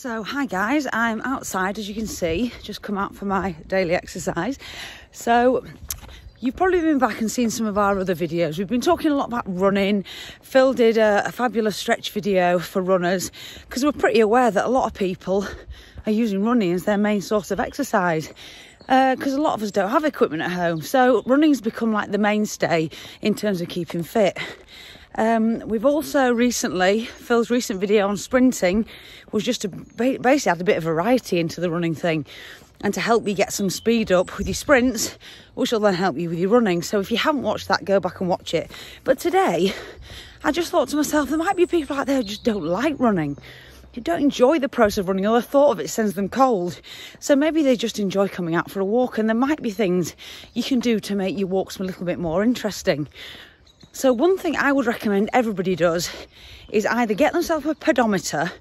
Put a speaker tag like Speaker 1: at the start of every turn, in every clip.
Speaker 1: So, hi guys, I'm outside as you can see, just come out for my daily exercise. So, you've probably been back and seen some of our other videos. We've been talking a lot about running. Phil did a, a fabulous stretch video for runners because we're pretty aware that a lot of people are using running as their main source of exercise because uh, a lot of us don't have equipment at home. So, running's become like the mainstay in terms of keeping fit. Um, we've also recently, Phil's recent video on sprinting was just to basically add a bit of variety into the running thing and to help you get some speed up with your sprints, which will then help you with your running. So if you haven't watched that, go back and watch it. But today, I just thought to myself, there might be people out there who just don't like running. Who don't enjoy the process of running, or the thought of it sends them cold. So maybe they just enjoy coming out for a walk, and there might be things you can do to make your walks a little bit more interesting. So, one thing I would recommend everybody does is either get themselves a pedometer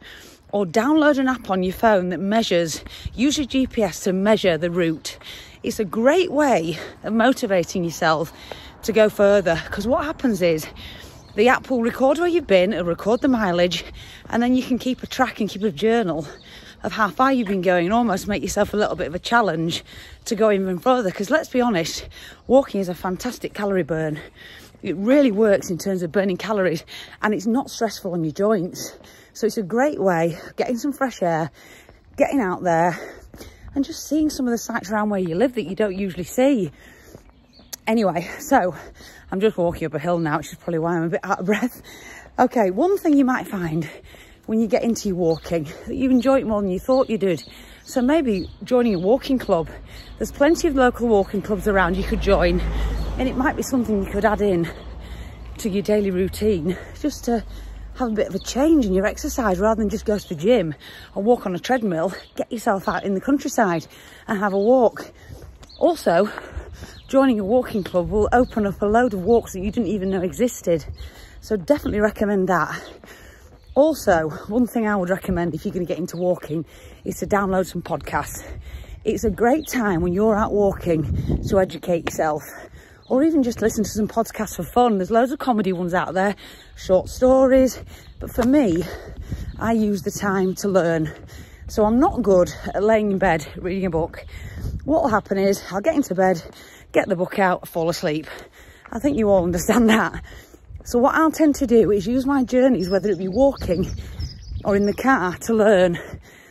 Speaker 1: or download an app on your phone that measures, use your GPS to measure the route. It's a great way of motivating yourself to go further because what happens is the app will record where you've been, it'll record the mileage, and then you can keep a track and keep a journal of how far you've been going and almost make yourself a little bit of a challenge to go even further. Because let's be honest, walking is a fantastic calorie burn. It really works in terms of burning calories and it's not stressful on your joints. So it's a great way getting some fresh air, getting out there and just seeing some of the sights around where you live that you don't usually see. Anyway, so I'm just walking up a hill now, which is probably why I'm a bit out of breath. Okay, one thing you might find when you get into your walking that you enjoy it more than you thought you did. So maybe joining a walking club. There's plenty of local walking clubs around you could join and it might be something you could add in to your daily routine just to have a bit of a change in your exercise rather than just go to the gym or walk on a treadmill. Get yourself out in the countryside and have a walk. Also joining a walking club will open up a load of walks that you didn't even know existed. So definitely recommend that. Also one thing i would recommend if you're going to get into walking is to download some podcasts. It's a great time when you're out walking to educate yourself or even just listen to some podcasts for fun. There's loads of comedy ones out there, short stories. But for me, I use the time to learn. So I'm not good at laying in bed reading a book. What will happen is I'll get into bed, get the book out, fall asleep. I think you all understand that. So what I'll tend to do is use my journeys, whether it be walking or in the car, to learn.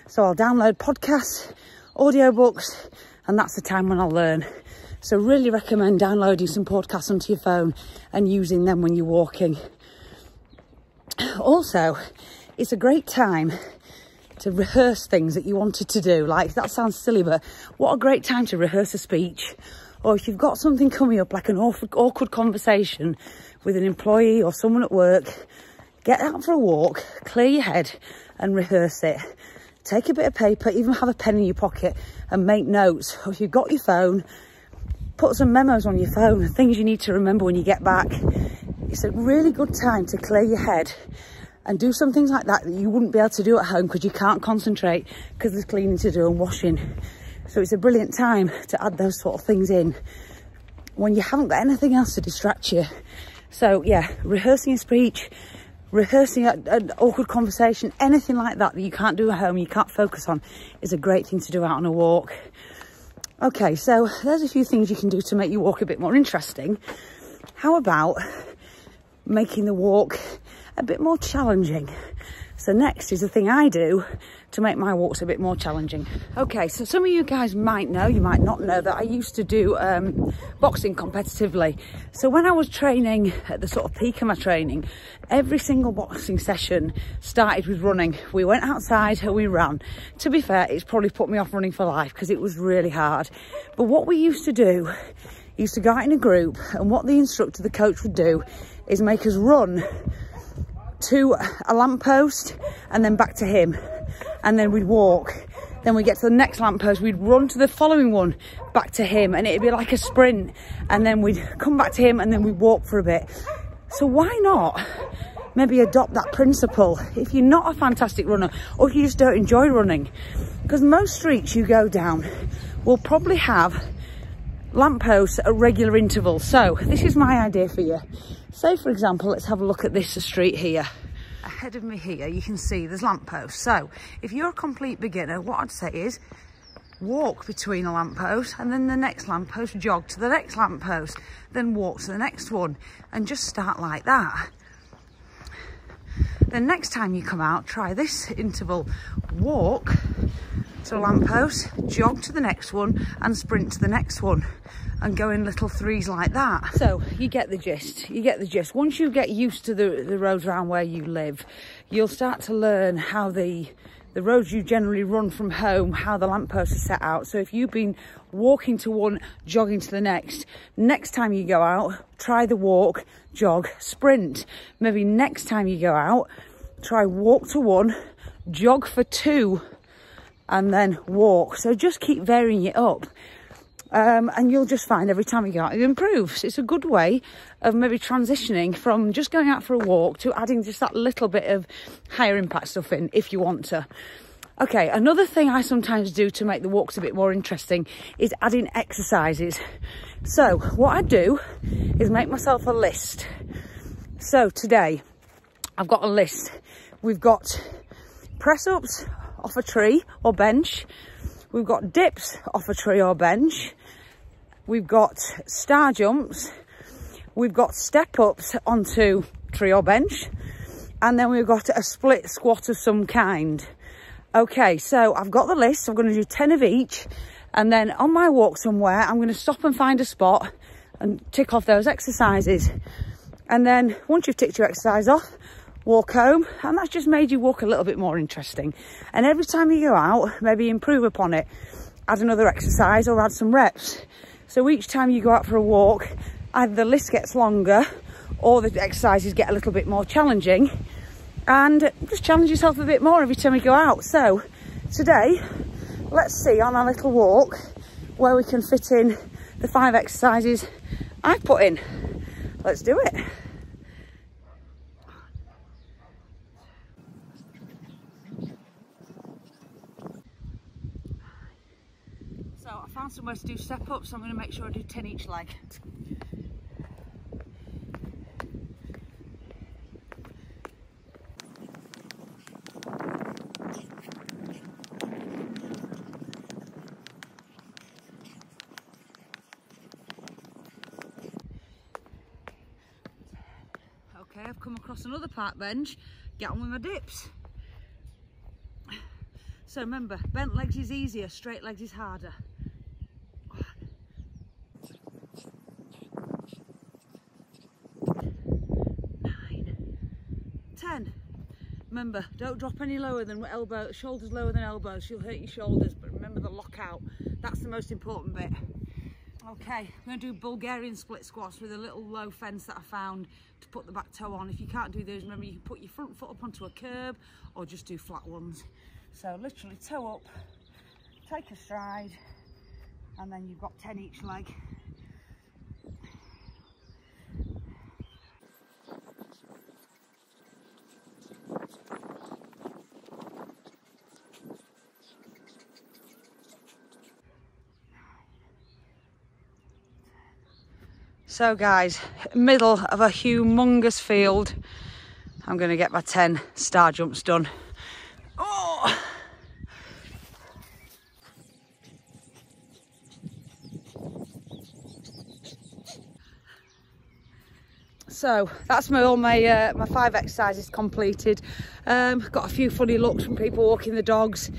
Speaker 1: So I'll download podcasts, audiobooks, and that's the time when I'll learn. So really recommend downloading some podcasts onto your phone and using them when you're walking. Also, it's a great time to rehearse things that you wanted to do. Like that sounds silly, but what a great time to rehearse a speech. Or if you've got something coming up, like an awkward conversation with an employee or someone at work, get out for a walk, clear your head and rehearse it. Take a bit of paper, even have a pen in your pocket and make notes. Or if you've got your phone, put some memos on your phone, things you need to remember when you get back. It's a really good time to clear your head and do some things like that that you wouldn't be able to do at home because you can't concentrate because there's cleaning to do and washing. So it's a brilliant time to add those sort of things in when you haven't got anything else to distract you. So yeah, rehearsing a speech, rehearsing an awkward conversation, anything like that that you can't do at home, you can't focus on, is a great thing to do out on a walk. Okay, so there's a few things you can do to make your walk a bit more interesting. How about making the walk a bit more challenging? So next is the thing I do to make my walks a bit more challenging. Okay, so some of you guys might know, you might not know that I used to do um, boxing competitively. So when I was training at the sort of peak of my training, every single boxing session started with running. We went outside and we ran. To be fair, it's probably put me off running for life because it was really hard. But what we used to do, used to go out in a group and what the instructor, the coach would do is make us run to a lamppost and then back to him and then we'd walk. Then we get to the next lamppost, we'd run to the following one, back to him, and it'd be like a sprint. And then we'd come back to him and then we'd walk for a bit. So why not maybe adopt that principle if you're not a fantastic runner or if you just don't enjoy running? Because most streets you go down will probably have lampposts at regular intervals. So this is my idea for you. Say, for example, let's have a look at this street here ahead of me here, you can see there's lampposts. So if you're a complete beginner, what I'd say is walk between a lamppost and then the next lamppost, jog to the next lamppost, then walk to the next one and just start like that. Then next time you come out, try this interval. Walk a lamppost, jog to the next one and sprint to the next one and go in little threes like that. So you get the gist, you get the gist. Once you get used to the, the roads around where you live, you'll start to learn how the the roads you generally run from home, how the lampposts are set out. So if you've been walking to one, jogging to the next, next time you go out, try the walk, jog, sprint. Maybe next time you go out, try walk to one, jog for two, and then walk. So just keep varying it up. Um, and you'll just find every time you go out it improves. It's a good way of maybe transitioning from just going out for a walk to adding just that little bit of higher impact stuff in if you want to. Okay, another thing I sometimes do to make the walks a bit more interesting is adding exercises. So what I do is make myself a list. So today I've got a list. We've got press ups off a tree or bench. We've got dips off a tree or bench. We've got star jumps. We've got step ups onto tree or bench. And then we've got a split squat of some kind. Okay, so I've got the list. I'm going to do 10 of each. And then on my walk somewhere, I'm going to stop and find a spot and tick off those exercises. And then once you've ticked your exercise off, walk home. And that's just made you walk a little bit more interesting. And every time you go out, maybe improve upon it. Add another exercise or add some reps. So each time you go out for a walk, either the list gets longer or the exercises get a little bit more challenging and just challenge yourself a bit more every time you go out. So today, let's see on our little walk where we can fit in the five exercises I've put in. Let's do it. Found somewhere to do step up, so I'm going to make sure I do 10 each leg. Okay, I've come across another park bench, get on with my dips. So remember, bent legs is easier, straight legs is harder. 10. Remember, don't drop any lower than elbow, shoulders lower than elbows, you'll hurt your shoulders, but remember the lockout, that's the most important bit. Okay, I'm to do Bulgarian split squats with a little low fence that I found to put the back toe on. If you can't do those, remember you can put your front foot up onto a curb or just do flat ones. So literally toe up, take a stride, and then you've got 10 each leg. So guys, middle of a humongous field. I'm gonna get my 10 star jumps done. Oh! So that's my all my uh, my five exercises completed. Um, got a few funny looks from people walking the dogs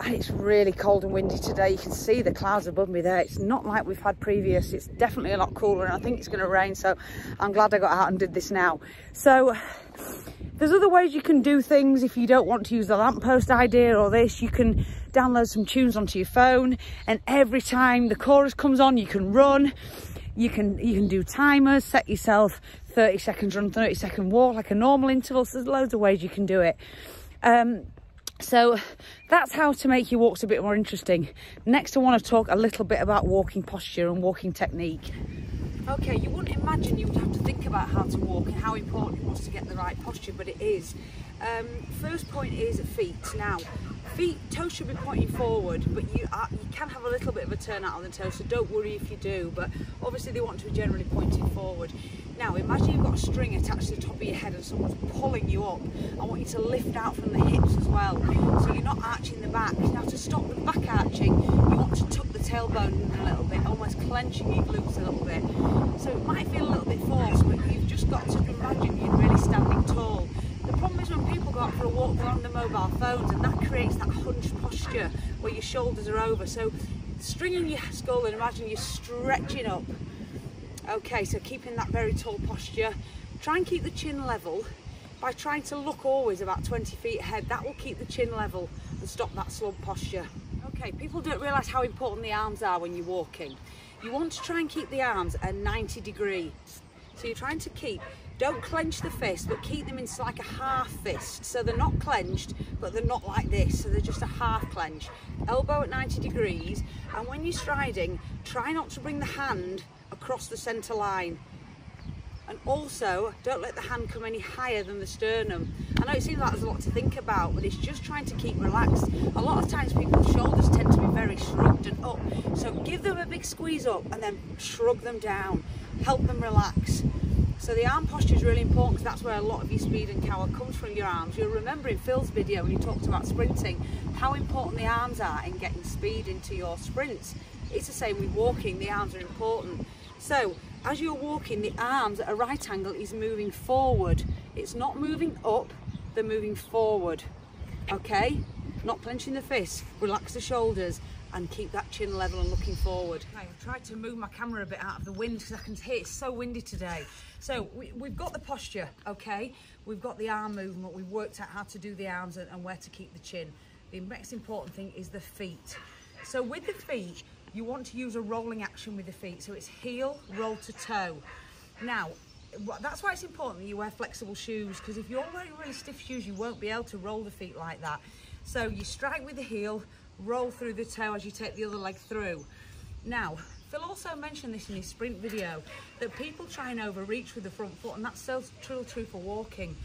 Speaker 1: and it's really cold and windy today. You can see the clouds above me there. It's not like we've had previous. It's definitely a lot cooler and i think it's going to rain so i'm glad i got out and did this now. So there's other ways you can do things. If you don't want to use the lamppost idea or this you can download some tunes onto your phone and every time the chorus comes on you can run. You can you can do timers set yourself 30 seconds run 30 second walk like a normal interval. So there's loads of ways you can do it. Um, so that's how to make your walks a bit more interesting. Next, I want to talk a little bit about walking posture and walking technique. Okay, you wouldn't imagine you would have to think about how to walk and how important it was to get the right posture, but it is. Um, first point is feet. Now, feet, toes should be pointing forward, but you are, you can have a little bit of a turn out on the toes, so don't worry if you do, but obviously they want to be generally pointing forward. Now, Imagine you've got a string attached to the top of your head and someone's pulling you up. I want you to lift out from the hips as well. So you're not arching the back. Now to stop the back arching, you want to tuck the tailbone in a little bit, almost clenching your glutes a little bit. So it might feel a little bit forced, but you've just got to imagine you're really standing tall. The problem is when people go out for a walk, they're on the mobile phones and that posture where your shoulders are over. So stringing your skull and imagine you're stretching up. Okay, so keeping that very tall posture. Try and keep the chin level by trying to look always about 20 feet ahead. That will keep the chin level and stop that slump posture. Okay, people don't realise how important the arms are when you're walking. You want to try and keep the arms at 90 degrees. So you're trying to keep, don't clench the fist, but keep them in like a half fist. So they're not clenched, but they're not like this. So they're just a half clench. Elbow at 90 degrees. And when you're striding, try not to bring the hand across the centre line. And also, don't let the hand come any higher than the sternum. I know it seems like there's a lot to think about, but it's just trying to keep relaxed. A lot of times people's shoulders tend to be very shrugged and up. So give them a big squeeze up and then shrug them down. Help them relax. So the arm posture is really important because that's where a lot of your speed and power comes from your arms. You'll remember in Phil's video when he talked about sprinting, how important the arms are in getting speed into your sprints. It's the same with walking, the arms are important. So as you're walking, the arms at a right angle is moving forward. It's not moving up, they're moving forward. Okay? Not clenching the fists, relax the shoulders and keep that chin level and looking forward. I've tried to move my camera a bit out of the wind because I can hear it's so windy today. So we, have got the posture, okay? We've got the arm movement. We've worked out how to do the arms and, and where to keep the chin. The next important thing is the feet. So with the feet, you want to use a rolling action with the feet. So it's heel, roll to toe. Now, that's why it's important that you wear flexible shoes because if you're wearing really stiff shoes, you won't be able to roll the feet like that. So you strike with the heel, roll through the toe as you take the other leg through. Now, Phil also mentioned this in his sprint video, that people try and overreach with the front foot and that's so true, true for walking.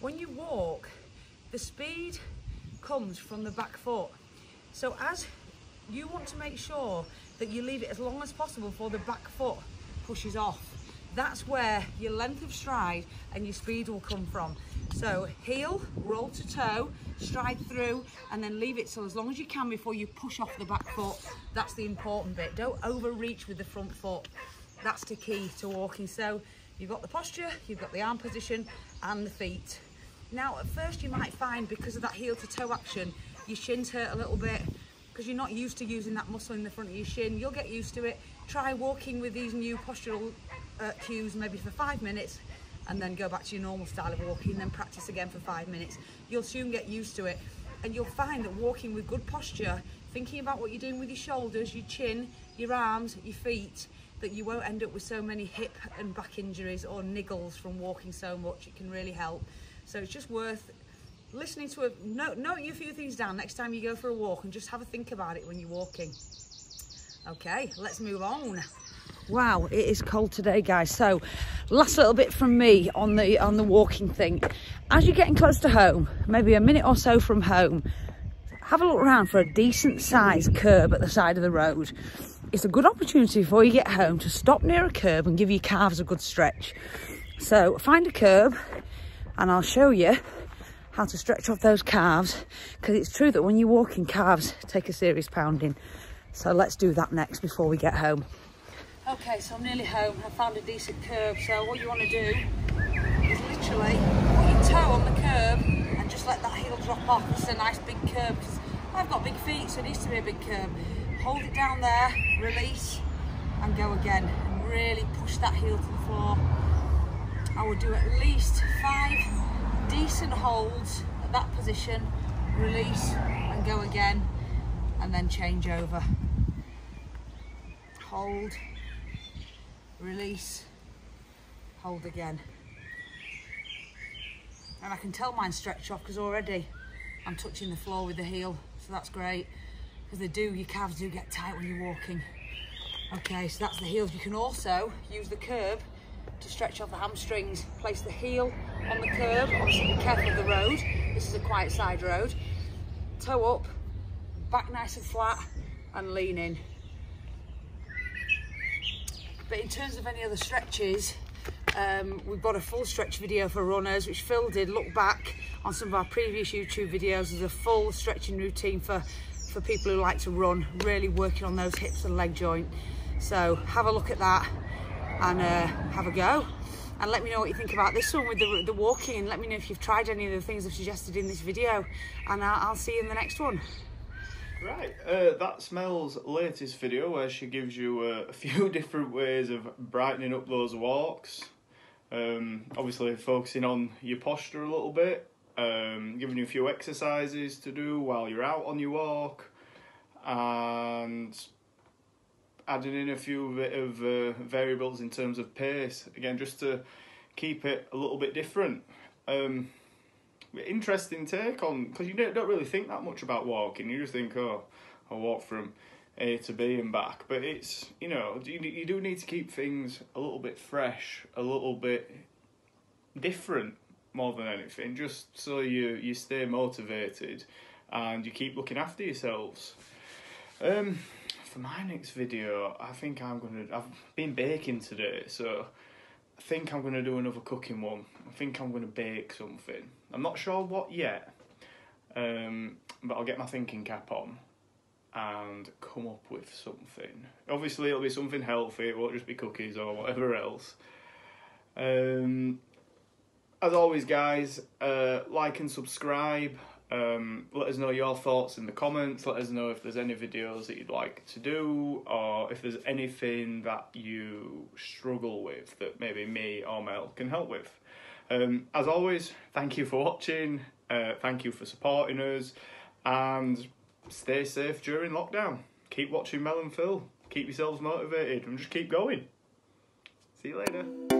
Speaker 1: When you walk, the speed comes from the back foot. So as you want to make sure that you leave it as long as possible before the back foot pushes off. That's where your length of stride and your speed will come from. So heel, roll to toe, stride through and then leave it so as long as you can before you push off the back foot. That's the important bit. Don't overreach with the front foot. That's the key to walking. So you've got the posture, you've got the arm position and the feet. Now at first you might find because of that heel to toe action, your shins hurt a little bit, because you're not used to using that muscle in the front of your shin. You'll get used to it. Try walking with these new postural uh, cues maybe for five minutes and then go back to your normal style of walking, then practice again for five minutes. You'll soon get used to it. And you'll find that walking with good posture, thinking about what you're doing with your shoulders, your chin, your arms, your feet, that you won't end up with so many hip and back injuries or niggles from walking so much. It can really help. So it's just worth listening to a note noting a few things down. Next time you go for a walk and just have a think about it when you're walking. Okay let's move on. Wow it is cold today guys. So last little bit from me on the on the walking thing. As you're getting close to home maybe a minute or so from home have a look around for a decent sized curb at the side of the road. It's a good opportunity before you get home to stop near a curb and give your calves a good stretch. So find a curb and I'll show you how to stretch off those calves because it's true that when you're walking calves take a serious pounding. So let's do that next before we get home. Okay so i'm nearly home. I found a decent curb so what you want to do is literally put your toe on the curb and just let that heel drop off. It's a nice big curb because i've got big feet so it needs to be a big curb. Hold it down there release and go again. And really push that heel to the floor. I will do at least five decent holds at that position, release and go again, and then change over. Hold, release, hold again. And I can tell mine stretch off because already I'm touching the floor with the heel, so that's great. Because they do, your calves do get tight when you're walking. Okay, so that's the heels. You can also use the curb to stretch off the hamstrings. Place the heel on the curb, obviously be careful of the road. This is a quiet side road. Toe up, back nice and flat and lean in. But in terms of any other stretches, Um, we've got a full stretch video for runners, which Phil did look back on some of our previous YouTube videos as a full stretching routine for, for people who like to run, really working on those hips and leg joint. So have a look at that and uh, have a go. And let me know what you think about this one with the, the walking and let me know if you've tried any of the things I've suggested in this video. And I'll, I'll see you in the next one.
Speaker 2: Right, uh, that's Mel's latest video where she gives you uh, a few different ways of brightening up those walks. Um, obviously focusing on your posture a little bit, um, giving you a few exercises to do while you're out on your walk, and adding in a few of uh, variables in terms of pace. Again, just to keep it a little bit different. Um, interesting take on because you don't, don't really think that much about walking. You just think, oh, I'll walk from A to B and back. But it's you know you you do need to keep things a little bit fresh, a little bit different more than anything, just so you you stay motivated and you keep looking after yourselves. Um, for my next video, I think I'm gonna. I've been baking today, so I think I'm gonna do another cooking one. I think I'm gonna bake something. I'm not sure what yet, um, but I'll get my thinking cap on and come up with something. Obviously, it'll be something healthy. It won't just be cookies or whatever else. Um, as always, guys, uh, like and subscribe. Um, let us know your thoughts in the comments. Let us know if there's any videos that you'd like to do, or if there's anything that you struggle with that maybe me or Mel can help with. Um, as always, thank you for watching. Uh, thank you for supporting us, and stay safe during lockdown. Keep watching Mel and Phil. Keep yourselves motivated, and just keep going. See you later.